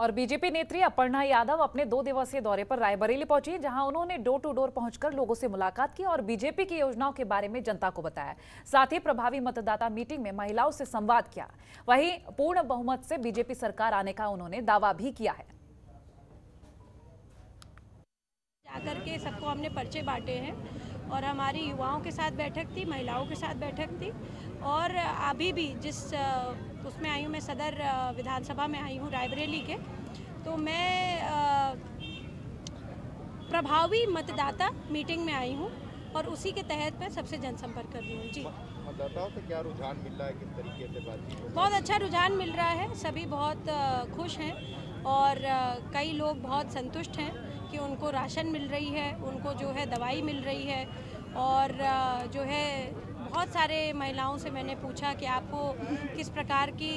और बीजेपी नेत्री अपर्णा यादव अपने दो दिवसीय दौरे पर रायबरेली पहुँची, जहाँ उन्होंने डोर टू डोर पहुंचकर लोगों से मुलाकात की और बीजेपी की योजनाओं के बारे में जनता को बताया। साथ ही प्रभावी मतदाता मीटिंग में महिलाओं से संवाद किया। वहीं पूर्ण बहुमत से बीजेपी सरकार आने का उन्होंने दावा भी किया है। जाकर के सबको हमने पर्चे बांटे हैं। और हमारी युवाओं के साथ बैठक थी महिलाओं के साथ बैठक थी और अभी भी जिस उसमें आई हूँ मैं सदर विधानसभा में आई हूँ रायबरेली के तो मैं प्रभावी मतदाता मीटिंग में आई हूँ और उसी के तहत मैं सबसे जनसंपर्क कर रही हूँ। जी। मतदाताओं से क्या रुझान मिल रहा है? किस तरीके से बातचीत बहुत अच्छा रुझान मिल रहा है। सभी बहुत खुश हैं और कई लोग बहुत संतुष्ट हैं कि उनको राशन मिल रही है उनको जो है दवाई मिल रही है और जो है, बहुत सारे महिलाओं से मैंने पूछा कि आपको किस प्रकार की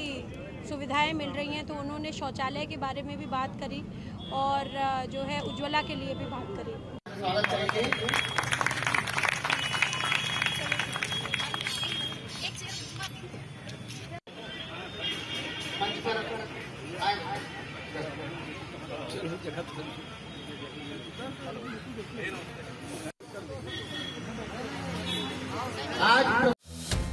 सुविधाएँ मिल रही हैं तो उन्होंने शौचालय के बारे में भी बात करी और जो है, उज्ज्वला के लिए भी बात करी।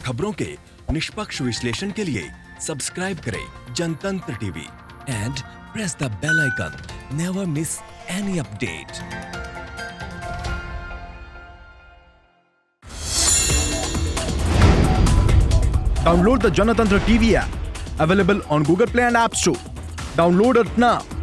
खबरों के निष्पक्ष विश्लेषण के लिए सब्सक्राइब करें Jantantra TV and press the bell icon never miss any update download the Jantantra TV app available on Google Play and App Store download it now